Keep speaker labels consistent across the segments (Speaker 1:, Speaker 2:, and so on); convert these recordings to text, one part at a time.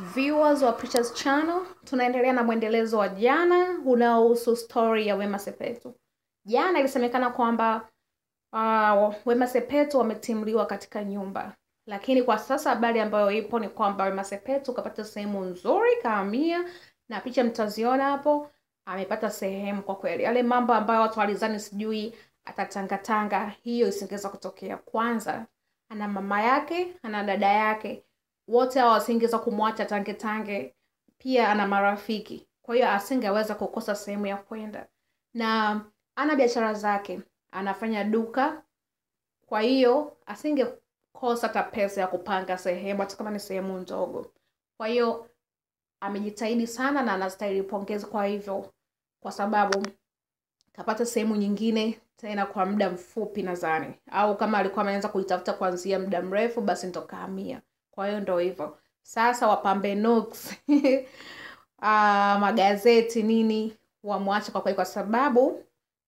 Speaker 1: viewers wa Preachers Channel, tunaendelea na mwendelezo wa jana unaohusu story ya Wema Sepetu. Jana ilisemekana kwamba uh, Wema Sepetu wametimliwa katika nyumba, lakini kwa sasa habari ambayo ipo ni kwamba Wema Sepetu kapata sehemu nzuri, kahamia, na picha mtaziona hapo, amepata sehemu. Kwa kweli yale mambo ambayo watu walizani sijui atatangatanga, hiyo isingeweza kutokea. Kwanza ana mama yake, ana dada yake wote hao wasingeweza kumwacha tange tange. Pia ana marafiki, kwa hiyo asingeweza kukosa sehemu ya kwenda, na ana biashara zake, anafanya duka, kwa hiyo asingekosa hata pesa ya kupanga sehemu, hata kama ni sehemu ndogo. Kwa hiyo amejitahidi sana na anastahili pongezi kwa hivyo, kwa sababu kapata sehemu nyingine tena kwa muda mfupi nadhani, au kama alikuwa ameanza kuitafuta kuanzia muda mrefu, basi ndo kahamia. Kwa hiyo ndo hivyo. Sasa, wapambe nox uh, magazeti nini wamwache kwa kweli, kwa sababu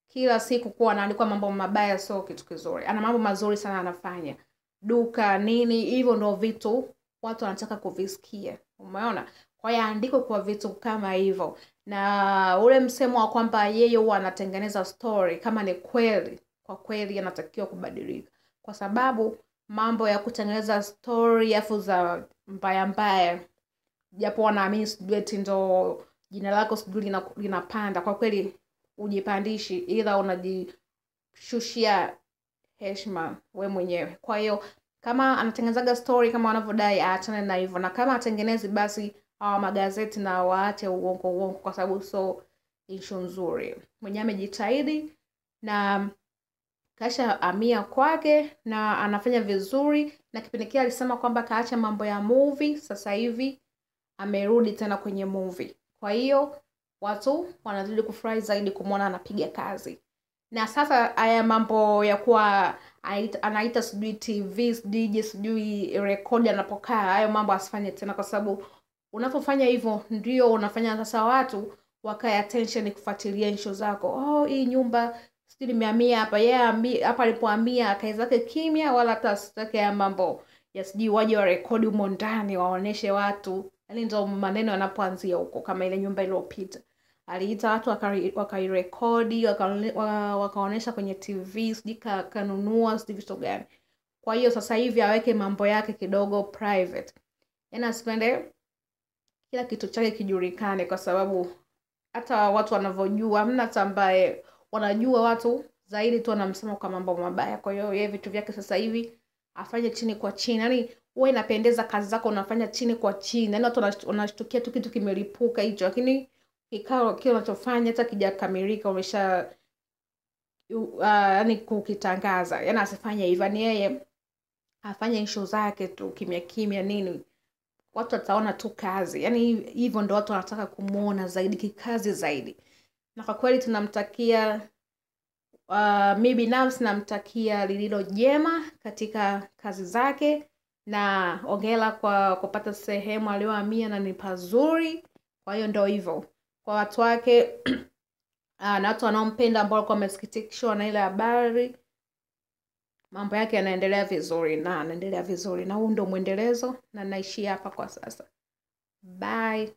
Speaker 1: kila siku kuwa anaandikwa mambo mabaya sio kitu kizuri. Ana mambo mazuri sana anafanya, duka nini, hivyo ndo vitu watu wanataka kuvisikia, umeona? Kwa hiyo aandikwe kwa vitu kama hivyo, na ule msemo wa kwamba yeye huwa anatengeneza story, kama ni kweli, kwa kweli anatakiwa kubadilika, kwa sababu mambo ya kutengeneza story afu za mbaya mbaya, japo wanaamini sijui eti ndo jina lako sijui lina, linapanda. Kwa kweli ujipandishi, ila unajishushia heshima we mwenyewe. Kwa hiyo kama anatengenezaga story kama wanavyodai, aachane na hivyo, na kama atengenezi, basi hawa magazeti na waache uongo uongo, kwa sababu so ishu nzuri. Mwenyewe amejitahidi na kasha amia kwake na anafanya vizuri, na kipindi kile alisema kwamba kaacha mambo ya movie, sasa hivi amerudi tena kwenye movie. Kwa hiyo watu wanazidi kufurahi zaidi kumwona anapiga kazi, na sasa haya mambo ya kuwa anaita sijui TV DJ sijui rekodi anapokaa, hayo mambo asifanye tena, kwa sababu unapofanya hivyo ndio unafanya sasa watu wakae attention kufuatilia issue zako. Oh, hii nyumba sijui nimehamia hapa, yeye hapa alipoamia akae zake kimya, wala hata asitake ya mambo ya sijui waje wa rekodi humo ndani waoneshe watu. Yani ndo maneno yanapoanzia huko, kama ile nyumba iliyopita aliita watu wakairekodi waka wakaonesha kwenye TV sijui kanunua sijui vitu gani. Kwa hiyo sasa hivi aweke mambo yake kidogo private, yani asipende kila kitu chake kijulikane, kwa sababu hata watu wanavyojua, hamna hata ambaye wanajua watu zaidi tu wanamsema kwa mambo mabaya. Kwa hiyo yeye vitu vyake sasa hivi afanye chini kwa chini, yani huwa inapendeza kazi zako unafanya chini kwa chini, yani watu wanashtukia tu kitu kimelipuka hicho, lakini kikao kile unachofanya hata kijakamilika umesha uh, yani kukitangaza. Yani asifanye hivyo, ni yeye afanye show zake tu kimya kimya nini, watu wataona tu kazi. Yani hivyo ndo watu wanataka kumwona zaidi, kikazi zaidi na kwa kweli tunamtakia uh, mi binafsi namtakia lililo jema katika kazi zake, na ongela kwa kupata sehemu aliyohamia na ni pazuri. Kwa hiyo ndo hivyo kwa watu wake uh, na watu wanaompenda ambao walikuwa wamesikitishwa na ile habari, mambo yake yanaendelea vizuri na anaendelea vizuri, na huu ndo mwendelezo, na naishia hapa kwa sasa. Bye.